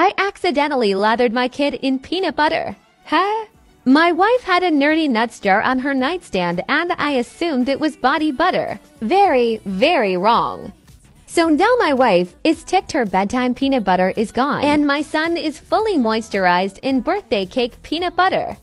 I accidentally lathered my kid in peanut butter. Huh? My wife had a nerdy nuts jar on her nightstand and I assumed it was body butter. Very, very wrong. So now my wife is ticked her bedtime peanut butter is gone and my son is fully moisturized in birthday cake peanut butter.